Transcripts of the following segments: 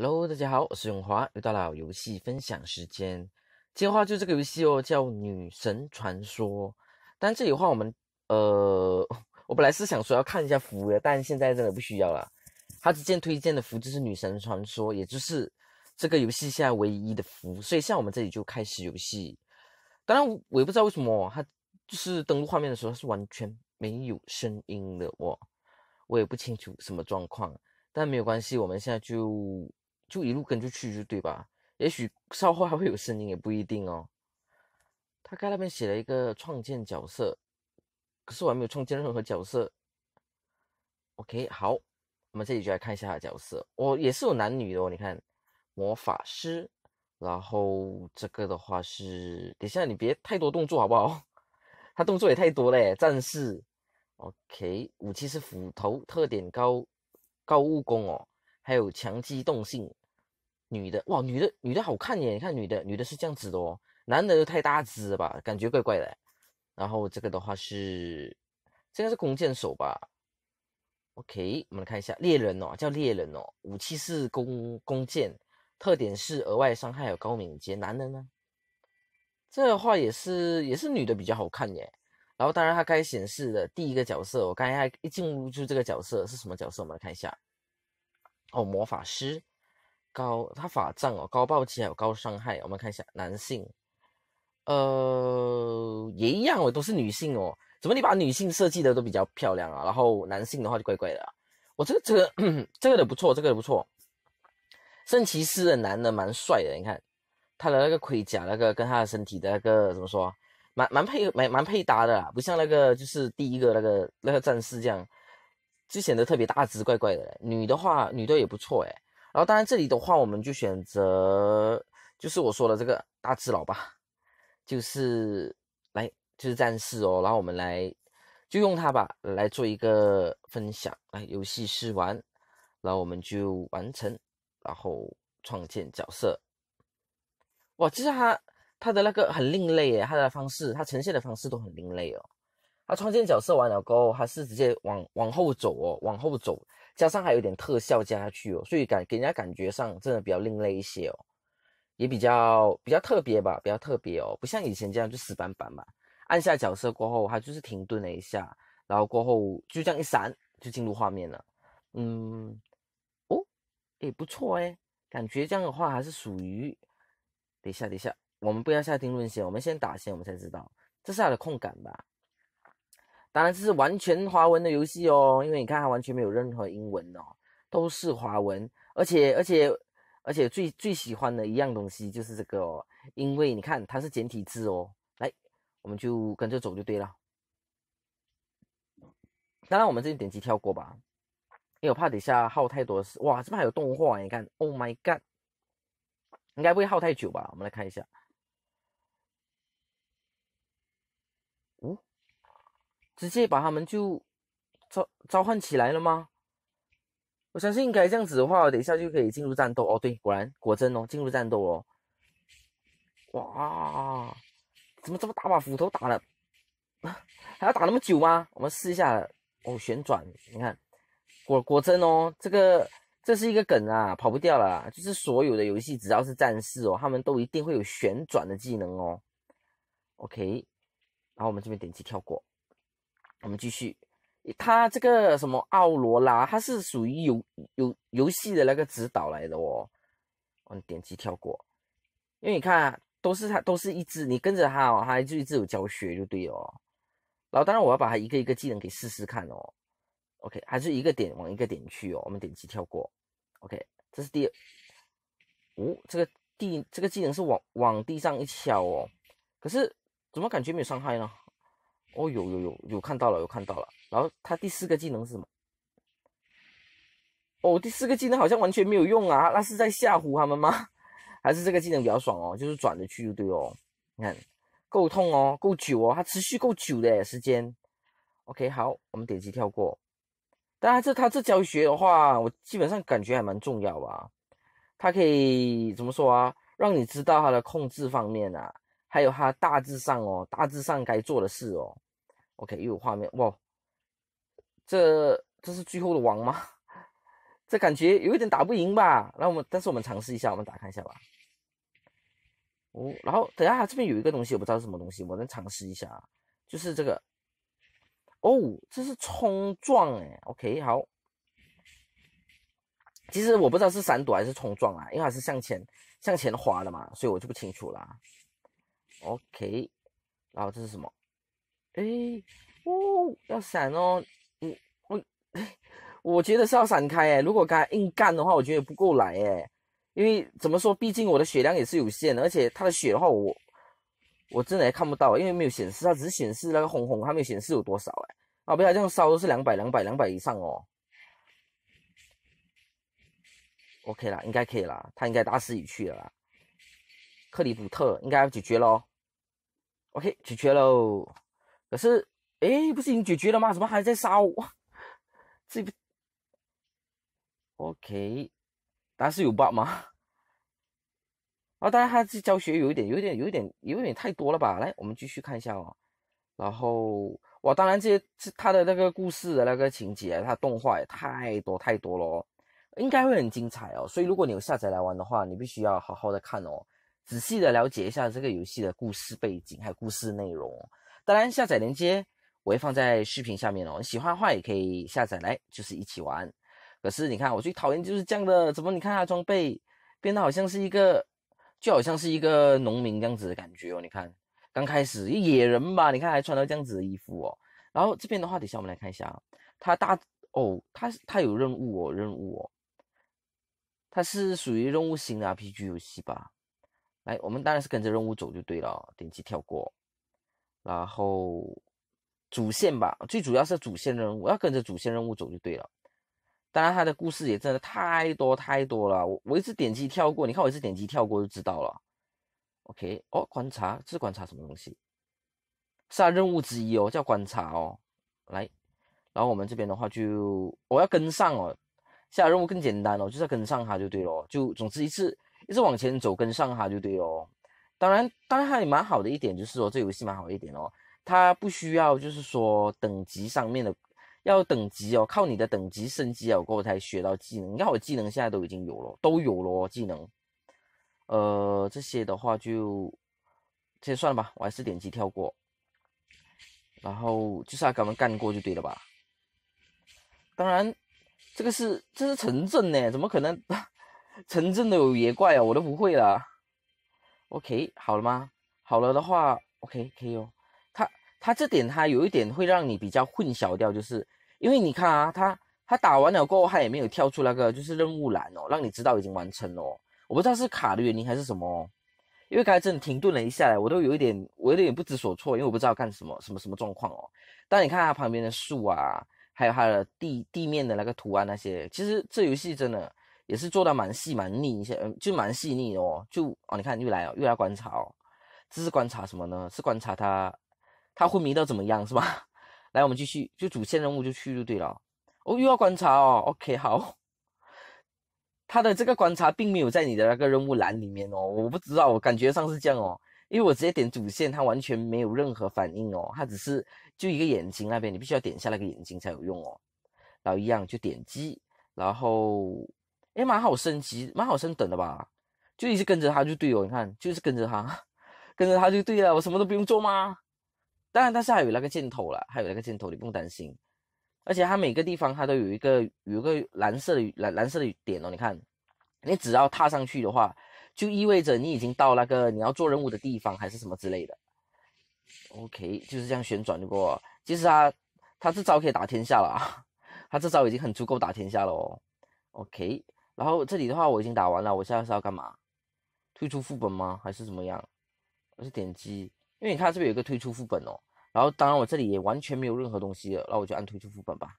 Hello，大家好，我是永华，又到了游戏分享时间。今天的话就这个游戏哦，叫《女神传说》。但这里的话，我们呃，我本来是想说要看一下服的，但现在真的不需要了。他之前推荐的服就是《女神传说》，也就是这个游戏现在唯一的服。所以像我们这里就开始游戏。当然，我也不知道为什么它就是登录画面的时候是完全没有声音的，我我也不清楚什么状况。但没有关系，我们现在就。就一路跟着去就对吧？也许稍后还会有声音，也不一定哦。他刚那边写了一个创建角色，可是我还没有创建任何角色。OK，好，我们这里就来看一下角色。哦，也是有男女的哦。你看，魔法师，然后这个的话是，等下你别太多动作好不好？他动作也太多嘞。战士，OK，武器是斧头，特点高高物攻哦，还有强机动性。女的哇，女的女的好看耶！你看女的女的是这样子的哦，男的又太大只了吧，感觉怪怪的。然后这个的话是，这个是弓箭手吧？OK，我们来看一下猎人哦，叫猎人哦，武器是弓弓箭，特点是额外伤害有高敏捷。男的呢？这话也是也是女的比较好看耶。然后当然它该显示的第一个角色，我刚才一进入就这个角色是什么角色？我们来看一下哦，魔法师。高，他法杖哦，高暴击还有高伤害。我们看一下男性，呃，也一样哦，都是女性哦。怎么你把女性设计的都比较漂亮啊？然后男性的话就怪怪的。我这个这个 这个的不错，这个的不错。圣骑士的男的蛮帅的，你看他的那个盔甲，那个跟他的身体的那个怎么说，蛮蛮配蛮蛮配搭的啦，不像那个就是第一个那个那个战士这样，就显得特别大只怪怪的。女的话，女的也不错哎。然后当然这里的话，我们就选择就是我说的这个大智佬吧，就是来就是战士哦。然后我们来就用它吧来做一个分享，来游戏试玩，然后我们就完成，然后创建角色。哇，其实它它的那个很另类耶，它的方式，它呈现的方式都很另类哦。它创建角色完了过后，它是直接往往后走哦，往后走。加上还有点特效加下去哦，所以感给人家感觉上真的比较另类一些哦，也比较比较特别吧，比较特别哦，不像以前这样就死板板嘛。按下角色过后，它就是停顿了一下，然后过后就这样一闪就进入画面了。嗯，哦，也，不错诶，感觉这样的话还是属于。等一下，等一下，我们不要下定论先，我们先打先，我们才知道这是它的控感吧。当然这是完全华文的游戏哦，因为你看它完全没有任何英文哦，都是华文，而且而且而且最最喜欢的一样东西就是这个哦，因为你看它是简体字哦，来我们就跟着走就对了。当然我们这里点击跳过吧，因为我怕等下耗太多时。哇，这边还有动画，你看，Oh my god，应该不会耗太久吧？我们来看一下。直接把他们就召召唤起来了吗？我相信应该这样子的话，等一下就可以进入战斗哦。对，果然果真哦，进入战斗哦。哇，怎么这么大把斧头打了？还要打那么久吗？我们试一下哦，旋转，你看，果果真哦，这个这是一个梗啊，跑不掉了。就是所有的游戏只要是战士哦，他们都一定会有旋转的技能哦。OK，然后我们这边点击跳过。我们继续，他这个什么奥罗拉，他是属于游游游戏的那个指导来的哦。我们点击跳过，因为你看都是他都是一只，你跟着他哦，他就一直有教学就对哦。然后当然我要把它一个一个技能给试试看哦。OK，还是一个点往一个点去哦。我们点击跳过。OK，这是第二。哦，这个地这个技能是往往地上一敲哦，可是怎么感觉没有伤害呢？哦，有有有有看到了，有看到了。然后他第四个技能是什么？哦，第四个技能好像完全没有用啊，那是在吓唬他们吗？还是这个技能比较爽哦，就是转着去就对哦。你看，够痛哦，够久哦，它持续够久的时间。OK，好，我们点击跳过。当然，这他这教学的话，我基本上感觉还蛮重要吧。它可以怎么说啊？让你知道它的控制方面啊。还有他大致上哦，大致上该做的事哦。OK，又有画面哇，这这是最后的王吗？这感觉有一点打不赢吧？那我们，但是我们尝试一下，我们打开一下吧。哦，然后等下这边有一个东西，我不知道是什么东西，我能尝试一下，就是这个。哦，这是冲撞哎，OK，好。其实我不知道是闪躲还是冲撞啊，因为它是向前向前滑的嘛，所以我就不清楚啦。OK，然后这是什么？哎，哦，要闪哦。嗯，我 我觉得是要闪开哎，如果刚才硬干的话，我觉得不够来哎。因为怎么说，毕竟我的血量也是有限的，而且他的血的话，我我真的还看不到，因为没有显示，它只是显示那个红红，它没有显示有多少哎。啊，不要这样烧都是两百、两百、两百以上哦。OK 啦，应该可以啦，他应该大势已去了啦。克里夫特应该要解决喽。OK，解决喽。可是，哎，不是已经解决了吗？怎么还在烧？这个 OK。但是有 bug 吗？啊，当然他这教学有一点、有一点、有一点、有点太多了吧？来，我们继续看一下哦。然后，哇，当然这些是他的那个故事的那个情节，他动画也太多太多了哦，应该会很精彩哦。所以如果你有下载来玩的话，你必须要好好的看哦，仔细的了解一下这个游戏的故事背景还有故事内容。当然，下载链接我会放在视频下面哦，你喜欢的话也可以下载来，就是一起玩。可是你看，我最讨厌就是这样的，怎么你看他装备变得好像是一个，就好像是一个农民这样子的感觉哦。你看刚开始野人吧，你看还穿到这样子的衣服哦。然后这边的话，等下我们来看一下，他大哦，他他有任务哦，任务哦，它是属于任务型的 RPG 游戏吧？来，我们当然是跟着任务走就对了，点击跳过，然后主线吧，最主要是主线任务，要跟着主线任务走就对了。当然，他的故事也真的太多太多了。我我一直点击跳过，你看我一直点击跳过就知道了。OK，哦，观察，这是观察什么东西？是啊，任务之一哦，叫观察哦。来，然后我们这边的话就我要跟上哦。下任务更简单哦，就是要跟上它就对了。就总之一次一直往前走，跟上它就对哦。当然，当然它也蛮好的一点就是说，这游戏蛮好一点哦，它不需要就是说等级上面的。要等级哦，靠你的等级升级啊，过后才学到技能。你看我技能现在都已经有了，都有了技能。呃，这些的话就先算了吧，我还是点击跳过。然后就是要跟他们干过就对了吧？当然，这个是这是城镇呢，怎么可能城镇的有野怪啊？我都不会了。OK，好了吗？好了的话，OK 可以哦。他他这点他有一点会让你比较混淆掉，就是。因为你看啊，他他打完了过后，他也没有跳出那个就是任务栏哦，让你知道已经完成了。我不知道是卡的原因还是什么，因为刚才真的停顿了一下来，我都有一点，我有点不知所措，因为我不知道干什么，什么什么状况哦。但你看它旁边的树啊，还有它的地地面的那个图案那些，其实这游戏真的也是做的蛮细蛮腻一些，嗯，就蛮细腻哦。就哦，你看又来哦，又来观察哦，这是观察什么呢？是观察他他昏迷到怎么样是吧？来，我们继续，就主线任务就去就对了。哦，又要观察哦。OK，好。他的这个观察并没有在你的那个任务栏里面哦，我不知道，我感觉上是这样哦。因为我直接点主线，它完全没有任何反应哦，它只是就一个眼睛那边，你必须要点下那个眼睛才有用哦。然后一样就点击，然后也，蛮好升级，蛮好升等的吧？就一直跟着他就对哦，你看，就是跟着他，跟着他就对了，我什么都不用做吗？当然，但是还有那个箭头了，还有那个箭头，你不用担心。而且它每个地方它都有一个有一个蓝色的蓝蓝色的点哦，你看，你只要踏上去的话，就意味着你已经到那个你要做任务的地方，还是什么之类的。OK，就是这样旋转过。其实他他这招可以打天下了啊，他这招已经很足够打天下了哦。OK，然后这里的话我已经打完了，我现在是要干嘛？退出副本吗？还是怎么样？我是点击。因为你看这边有一个退出副本哦，然后当然我这里也完全没有任何东西了，那我就按退出副本吧。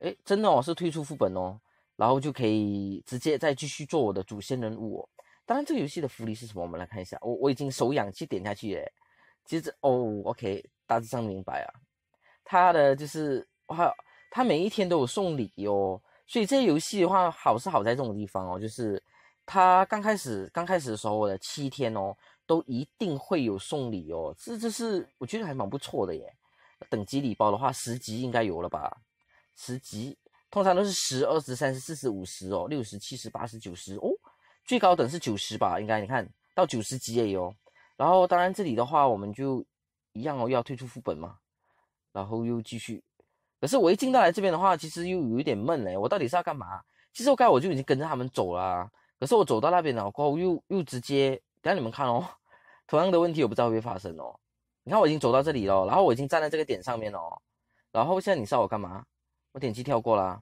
哎，真的哦，是退出副本哦，然后就可以直接再继续做我的主线任务哦。当然这个游戏的福利是什么？我们来看一下，我我已经手痒去点下去耶。其实哦，OK，大致上明白啊。他的就是哇，他每一天都有送礼哦，所以这些游戏的话好是好在这种地方哦，就是它刚开始刚开始的时候的七天哦。都一定会有送礼哦，这这是我觉得还蛮不错的耶。等级礼包的话，十级应该有了吧？十级，通常都是十、二十、三十、四十、五十哦，六十、七十、八十、九十哦，最高等是九十吧？应该你看到九十级也有。然后当然这里的话，我们就一样哦，要退出副本嘛，然后又继续。可是我一进到来这边的话，其实又有一点闷嘞，我到底是要干嘛？其实我刚才我就已经跟着他们走了，可是我走到那边了过后，又又直接，等下你们看哦，同样的问题我不知道会不会发生哦。你看我已经走到这里了，然后我已经站在这个点上面了，然后现在你知道我干嘛？我点击跳过啦，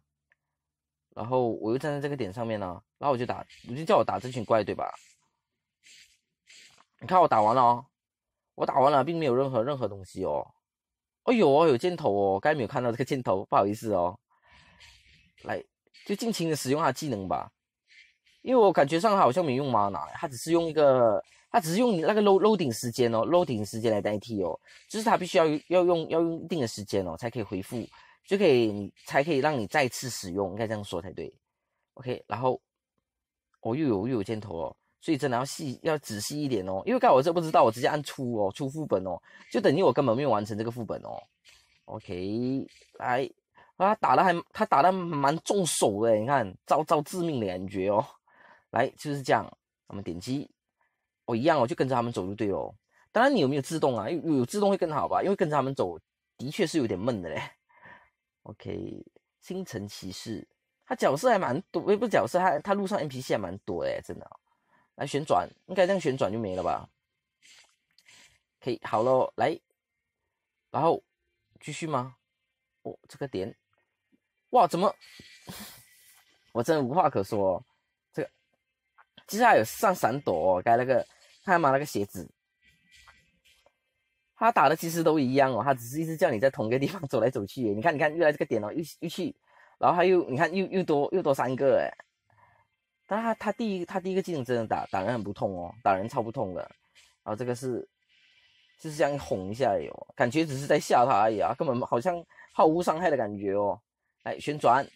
然后我又站在这个点上面了，然后我就打，你就叫我打这群怪对吧？你看我打完了哦，我打完了，并没有任何任何东西哦。哦有哦，有箭头哦，刚才没有看到这个箭头，不好意思哦。来，就尽情的使用他技能吧，因为我感觉上他好像没用 mana，他只是用一个，他只是用那个 load loading 时间哦，loading 时间来代替哦，就是他必须要要用要用一定的时间哦，才可以回复，就可以才可以让你再次使用，应该这样说才对。OK，然后我又有又有箭头哦。所以真的要细要仔细一点哦，因为刚我这不知道，我直接按出哦，出副本哦，就等于我根本没有完成这个副本哦。OK，来，啊打的还他打的蛮重手的，你看招招致命的感觉哦。来就是这样，我们点击，我一样哦，就跟着他们走就对哦。当然你有没有自动啊？有有自动会更好吧？因为跟着他们走的确是有点闷的嘞。OK，星辰骑士，他角色还蛮多，也不是角色，他他路上 NPC 还蛮多诶，真的。来旋转，应该这样旋转就没了吧？可以，好了，来，然后继续吗？哦，这个点，哇，怎么？我真的无话可说。这个，接下来有上闪躲，该那个，看嘛，那个鞋子，他打的其实都一样哦，他只是一直叫你在同一个地方走来走去。你看，你看，又来这个点哦，又又去，然后他又，你看，又又多又多三个哎。但他他第一他第一个技能真的打打人很不痛哦，打人超不痛的。然后这个是就是这样哄一下哦，感觉只是在吓他而已啊，根本好像毫无伤害的感觉哦。来旋转，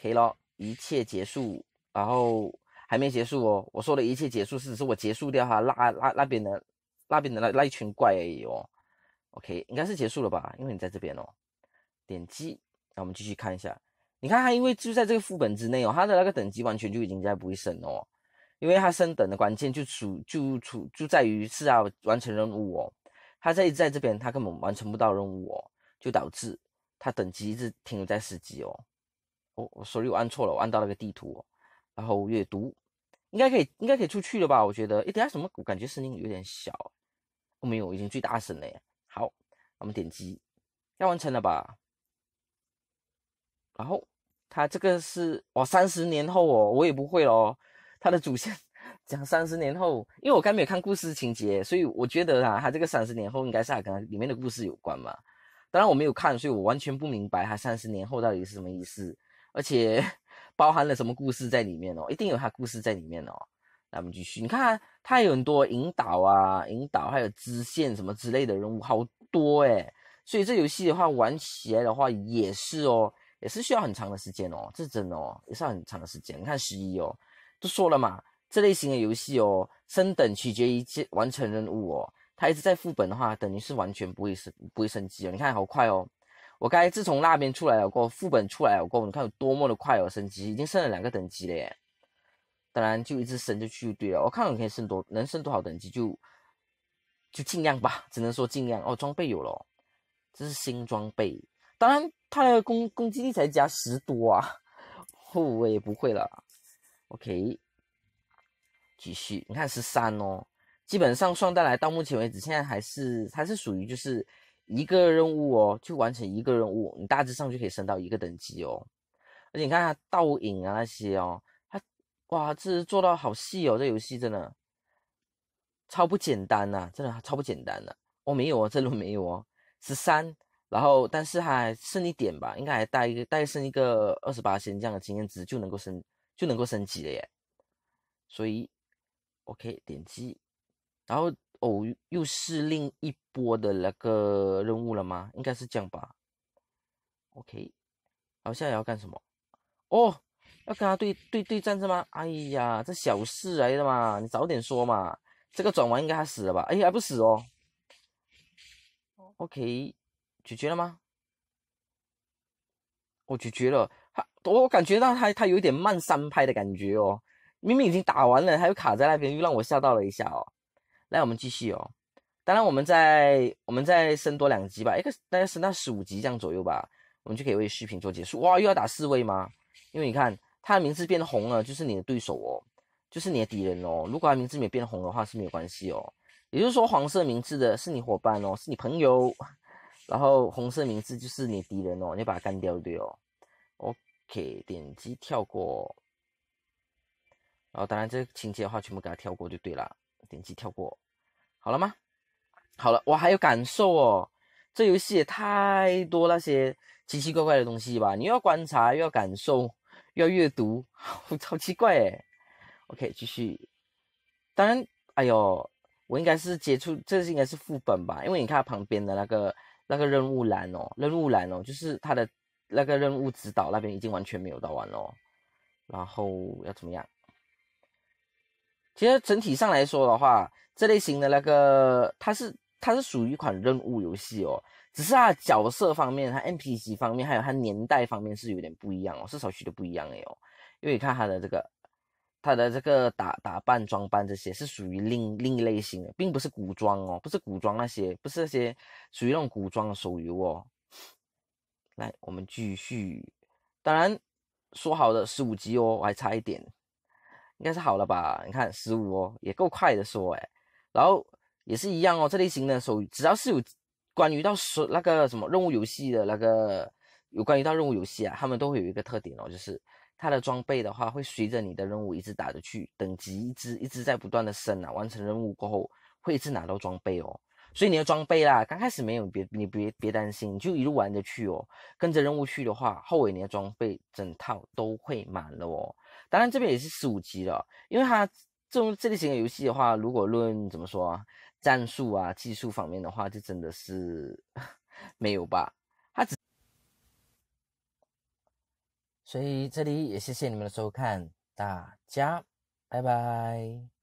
可以咯，一切结束。然后还没结束哦，我说的一切结束是只是我结束掉他那那那边的那边的那那一群怪而已哦。OK，应该是结束了吧？因为你在这边哦。点击，那我们继续看一下。你看他，因为就在这个副本之内哦，他的那个等级完全就已经在不会升哦，因为他升等的关键就处就处就在于是要完成任务哦，他在在这边他根本完成不到任务哦，就导致他等级一直停留在十级哦。哦，我 sorry 我按错了，我按到那个地图哦，然后阅读应该可以应该可以出去了吧？我觉得，诶，等下什么？我感觉声音有点小，哦没有，已经最大声了耶。好，我们点击，要完成了吧？然后。他这个是哦，三十年后哦，我也不会哦。他的主线讲三十年后，因为我刚没有看故事情节，所以我觉得啊，他这个三十年后应该是跟里面的故事有关嘛。当然我没有看，所以我完全不明白他三十年后到底是什么意思，而且 包含了什么故事在里面哦，一定有他故事在里面哦。那我们继续，你看他有很多引导啊，引导还有支线什么之类的人物，好多诶。所以这游戏的话玩起来的话也是哦。也是需要很长的时间哦，这是真的哦，也是要很长的时间。你看十一哦，都说了嘛，这类型的游戏哦，升等取决于完成任务哦。它一直在副本的话，等于是完全不会升不会升级哦。你看好快哦，我刚才自从那边出来了过后，副本出来了过后，你看有多么的快哦，升级已经升了两个等级了耶。当然就一直升就去就对了，我看我可以升多能升多少等级就就尽量吧，只能说尽量哦。装备有了，这是新装备。当然，他的攻攻击力才加十多啊！我也不会了。OK，继续，你看十三哦，基本上算下来，到目前为止，现在还是还是属于就是一个任务哦，就完成一个任务，你大致上就可以升到一个等级哦。而且你看它倒影啊那些哦，它哇，这做到好细哦，这游戏真的超不简单呐，真的超不简单的。哦，没有哦，这轮没有哦，十三。然后，但是还剩一点吧，应该还带一个带剩一个二十八仙这样的经验值就能够升就能够升级了耶。所以，OK，点击，然后哦，又是另一波的那个任务了吗？应该是这样吧。OK，然后现在要干什么？哦，要跟他对对对战是吗？哎呀，这小事来的嘛，你早点说嘛。这个转完应该还死了吧？哎，还不死哦。OK。咀嚼了吗？我咀嚼了，他我感觉到他他有点慢三拍的感觉哦，明明已经打完了，他又卡在那边，又让我吓到了一下哦。来，我们继续哦。当然，我们再我们再升多两级吧，一个大概升到十五级这样左右吧，我们就可以为视频做结束。哇，又要打四位吗？因为你看他的名字变红了，就是你的对手哦，就是你的敌人哦。如果他名字没变红的话是没有关系哦，也就是说黄色名字的是你伙伴哦，是你朋友，然后红色名字就是你敌人哦，你把他干掉对哦。OK，点击跳过，然后当然这个情节的话全部给他跳过就对了，点击跳过，好了吗？好了，我还有感受哦。这游戏也太多那些奇奇怪怪的东西吧？你又要观察，又要感受，又要阅读，好奇怪诶 OK，继续。当然，哎呦，我应该是接触，这是应该是副本吧？因为你看旁边的那个那个任务栏哦，任务栏哦，就是他的那个任务指导那边已经完全没有到完了。然后要怎么样？其实整体上来说的话，这类型的那个它是。它是属于一款任务游戏哦，只是它角色方面、它 NPC 方面，还有它年代方面是有点不一样哦，是少许的不一样哎哦。因为你看它的这个、它的这个打打扮、装扮这些是属于另另一类型的，并不是古装哦，不是古装那些，不是那些属于那种古装的手游哦。来，我们继续。当然说好的十五级哦，我还差一点，应该是好了吧？你看十五哦，也够快的说哎，然后。也是一样哦，这类型的手只要是有关于到手那个什么任务游戏的那个有关于到任务游戏啊，他们都会有一个特点哦，就是它的装备的话会随着你的任务一直打着去，等级一直一直在不断的升啊，完成任务过后会一直拿到装备哦。所以你的装备啦，刚开始没有别你别别担心，你就一路玩着去哦，跟着任务去的话，后尾你的装备整套都会满了哦。当然这边也是十五级了，因为它这种这类型的游戏的话，如果论怎么说啊？战术啊，技术方面的话，就真的是 没有吧。他只，所以这里也谢谢你们的收看，大家拜拜。